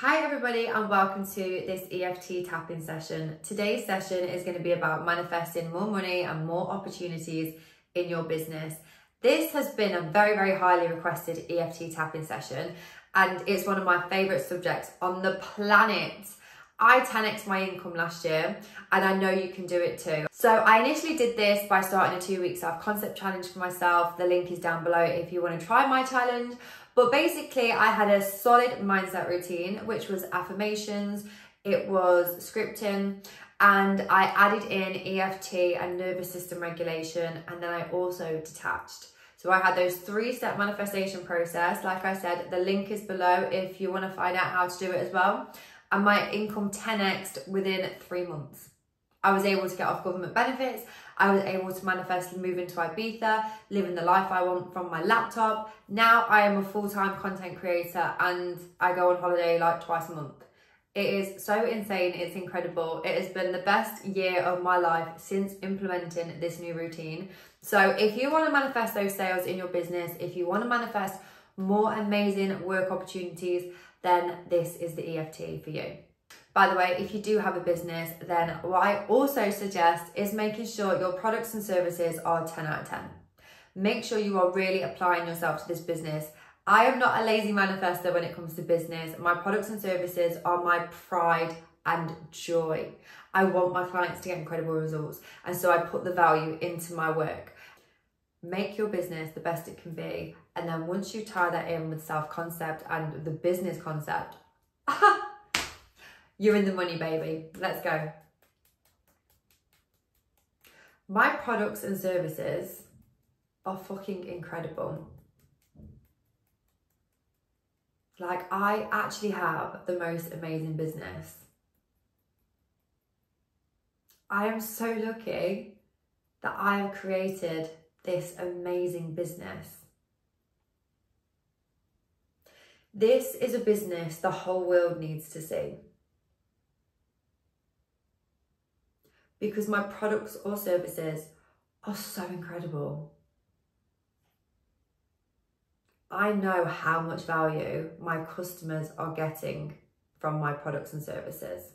Hi everybody and welcome to this EFT tapping session. Today's session is going to be about manifesting more money and more opportunities in your business. This has been a very, very highly requested EFT tapping session and it's one of my favourite subjects on the planet. I 10x my income last year and I know you can do it too. So I initially did this by starting a two week self concept challenge for myself. The link is down below if you want to try my challenge. But basically I had a solid mindset routine, which was affirmations, it was scripting, and I added in EFT and nervous system regulation, and then I also detached. So I had those three step manifestation process. Like I said, the link is below if you want to find out how to do it as well. And my income 10x within three months. I was able to get off government benefits. I was able to manifest moving to Ibiza, living the life I want from my laptop. Now I am a full-time content creator and I go on holiday like twice a month. It is so insane, it's incredible. It has been the best year of my life since implementing this new routine. So if you want to manifest those sales in your business, if you want to manifest more amazing work opportunities, then this is the EFT for you. By the way, if you do have a business, then what I also suggest is making sure your products and services are 10 out of 10. Make sure you are really applying yourself to this business. I am not a lazy manifester when it comes to business. My products and services are my pride and joy. I want my clients to get incredible results. And so I put the value into my work. Make your business the best it can be. And then once you tie that in with self-concept and the business concept, you're in the money, baby. Let's go. My products and services are fucking incredible. Like, I actually have the most amazing business. I am so lucky that I have created this amazing business. This is a business the whole world needs to see. Because my products or services are so incredible. I know how much value my customers are getting from my products and services.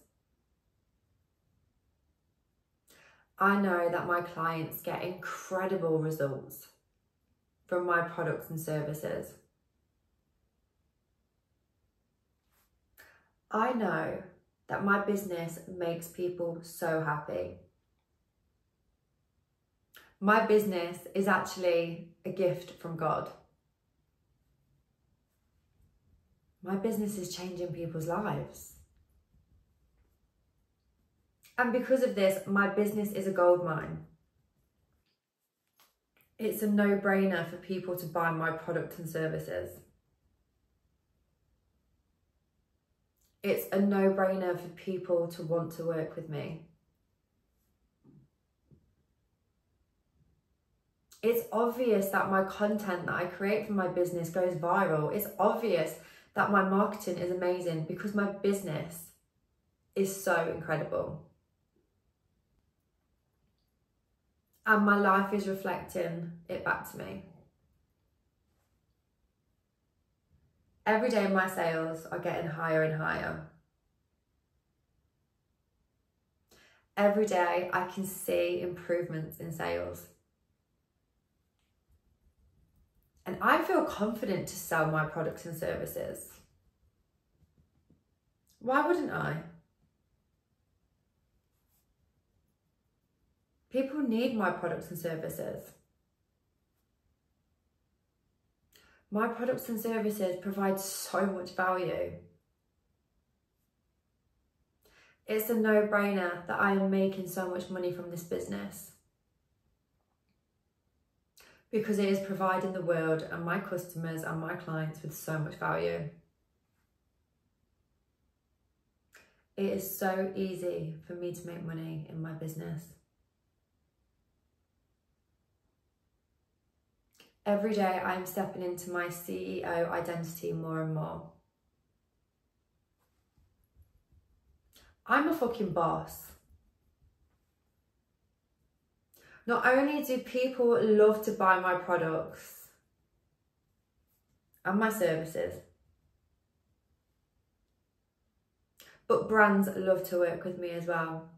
I know that my clients get incredible results from my products and services. I know that my business makes people so happy. My business is actually a gift from God. my business is changing people's lives. And because of this, my business is a gold mine. It's a no-brainer for people to buy my product and services. It's a no-brainer for people to want to work with me. It's obvious that my content that I create for my business goes viral. It's obvious that my marketing is amazing because my business is so incredible. And my life is reflecting it back to me. Every day my sales are getting higher and higher. Every day I can see improvements in sales. and I feel confident to sell my products and services. Why wouldn't I? People need my products and services. My products and services provide so much value. It's a no-brainer that I am making so much money from this business because it is providing the world and my customers and my clients with so much value. It is so easy for me to make money in my business. Every day I'm stepping into my CEO identity more and more. I'm a fucking boss. Not only do people love to buy my products and my services, but brands love to work with me as well.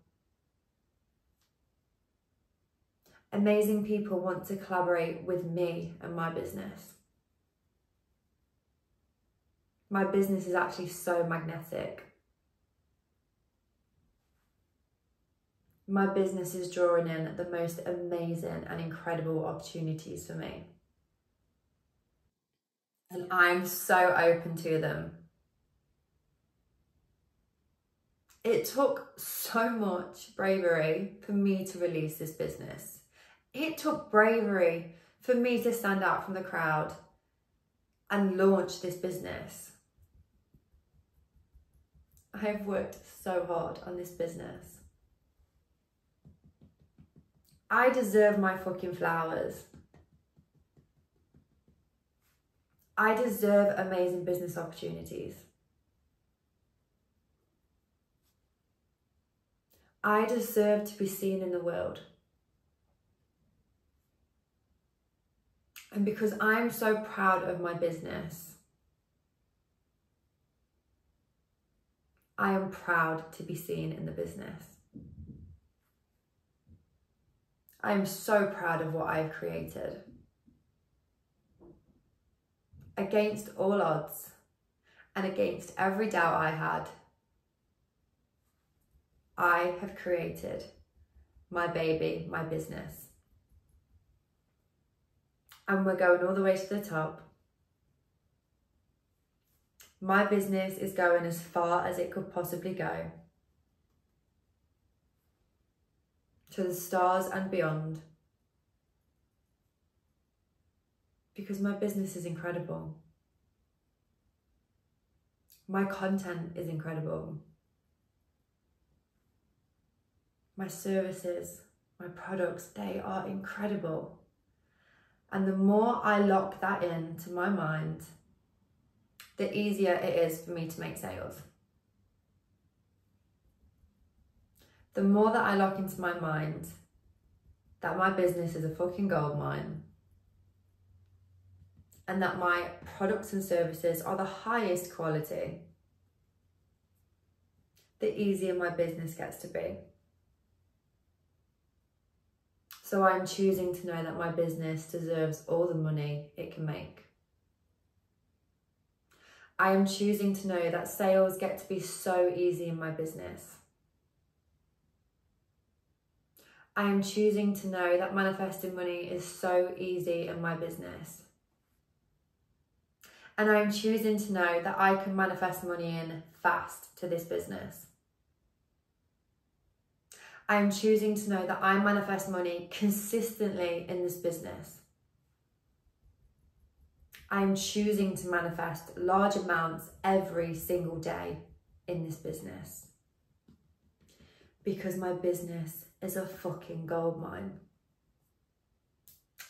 Amazing people want to collaborate with me and my business. My business is actually so magnetic. My business is drawing in the most amazing and incredible opportunities for me. And I'm so open to them. It took so much bravery for me to release this business. It took bravery for me to stand out from the crowd and launch this business. I have worked so hard on this business. I deserve my fucking flowers. I deserve amazing business opportunities. I deserve to be seen in the world. And because I'm so proud of my business, I am proud to be seen in the business. I am so proud of what I've created. Against all odds and against every doubt I had, I have created my baby, my business. And we're going all the way to the top. My business is going as far as it could possibly go. to the stars and beyond. Because my business is incredible. My content is incredible. My services, my products, they are incredible. And the more I lock that into my mind, the easier it is for me to make sales. the more that I lock into my mind that my business is a fucking gold mine and that my products and services are the highest quality, the easier my business gets to be. So I'm choosing to know that my business deserves all the money it can make. I am choosing to know that sales get to be so easy in my business. I am choosing to know that manifesting money is so easy in my business. And I am choosing to know that I can manifest money in fast to this business. I am choosing to know that I manifest money consistently in this business. I am choosing to manifest large amounts every single day in this business because my business is a fucking gold mine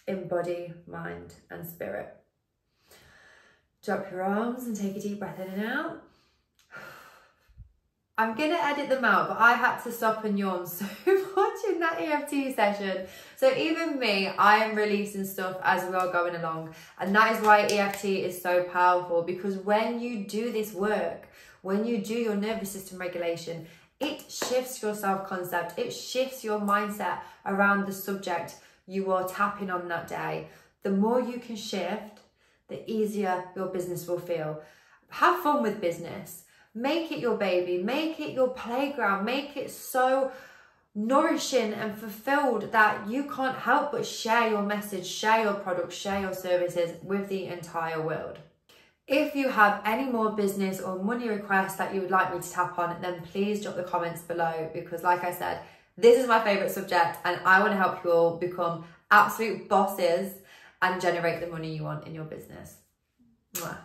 in body, mind, and spirit. Drop your arms and take a deep breath in and out. I'm gonna edit them out, but I had to stop and yawn so much in that EFT session. So even me, I am releasing stuff as we are going along. And that is why EFT is so powerful because when you do this work, when you do your nervous system regulation, it shifts your self concept, it shifts your mindset around the subject you are tapping on that day. The more you can shift, the easier your business will feel. Have fun with business. Make it your baby, make it your playground, make it so nourishing and fulfilled that you can't help but share your message, share your products, share your services with the entire world. If you have any more business or money requests that you would like me to tap on, then please drop the comments below because like I said, this is my favorite subject and I want to help you all become absolute bosses and generate the money you want in your business. Mwah.